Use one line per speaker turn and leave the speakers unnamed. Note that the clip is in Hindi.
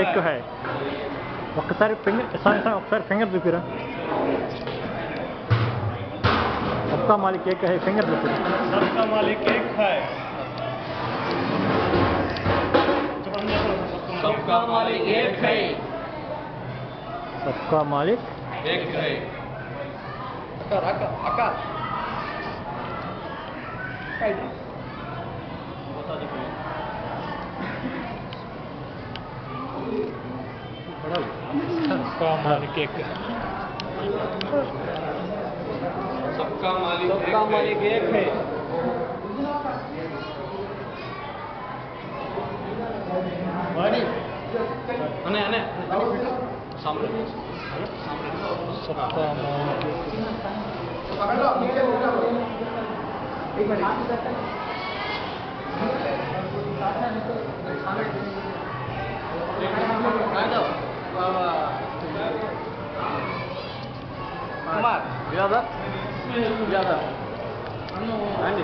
ఏక్ హై ఒక్కసారి ఫింగర్ సాంగ్ సాంగ్ ఒకసారి ఫింగర్ చూపిరా ఒక్క మాలిక్ ఏక్ హై ఫింగర్ చూపిరా
सबका मालिक एक है
सबका मालिक एक है
सबका मालिक
एक है
आकार आकार आकार काय ते? बता दे
सबका मालिक एक
सबका मालिक
सबका मालिक एक है।
अने अने सामने।
सबका मालिक
एक minute. Kumar. Birader. Birader. Anne.